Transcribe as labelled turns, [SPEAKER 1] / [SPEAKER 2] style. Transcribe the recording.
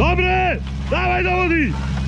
[SPEAKER 1] Dobre! Dawaj do wody!